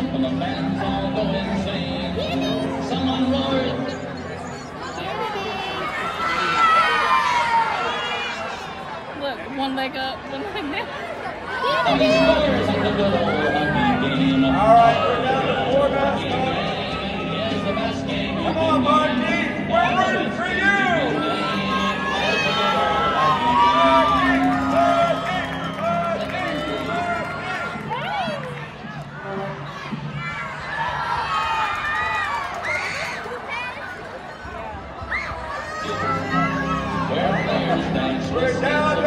all go insane. Someone roared. Look, one leg up, one leg down. We're down